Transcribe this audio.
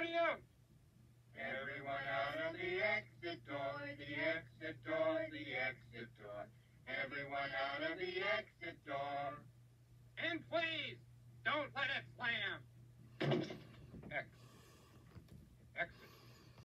Everybody out. Everyone out of the exit door, the exit door, the exit door. Everyone out of the exit door. And please, don't let it slam.